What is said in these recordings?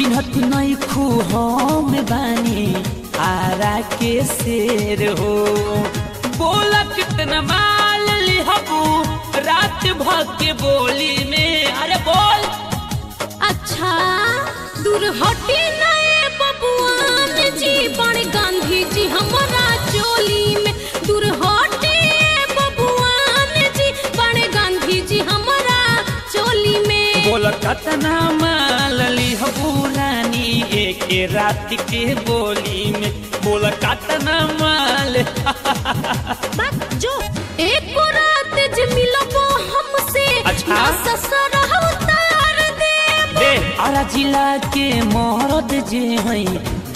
नैखू हम बानी आरा के शेर हो। बोला कितना माल लिहबू रात भर के बोली में। अरे बोल। अच्छा दूर हटी नए बबुआन जी बड़े गांधी जी हमारा चोली में। दूर हटी बबुआन जी बड़े गांधी जी हमारा चोली में। बोल कतना माल लिहबू एक रात के बोली में बोल कतना माल। जो एक रात ज मिलबो हमसे अच्छा। उतार दे दे। आरा जिला के मरद जे हई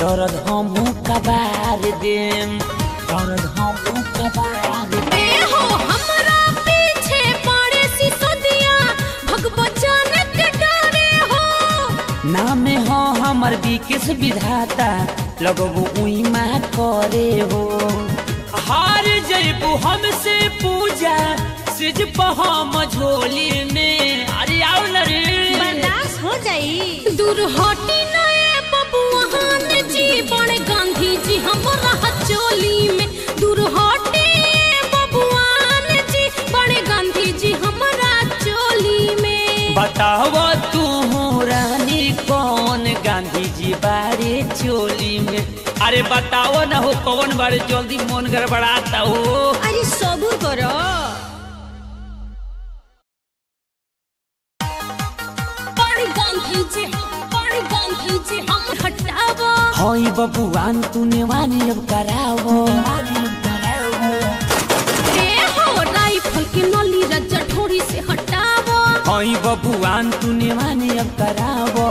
दर्द हमू कबार देम। दर्द हमू कबार नाम हो हमर विकेश विधाता लगबू उइमा करे हो। हार जइबू हमसे पूजा सिज हम झोली में। अरे आओ न रे। बर्दाश्त हो जाई। दूर हटी नए बबुआन जी बड़े गांधी जी हमरा चोली में। दूर हटी बबुआन जी बड़े गांधी जी हमरा चोली में। बताव तू बारे चोली में। अरे बताओ ना हो कौन बारे जल्दी मन गड़बड़ाता हो? अरे सबूर करो। बड़े गांधी जी बड़े गांधी जी हई बबुआन तूने वानी अब करावो। ए हो राइफल की नली रज्जा ठोड़ी से हटावो। हई बबुआन तूने वानी अब करावो।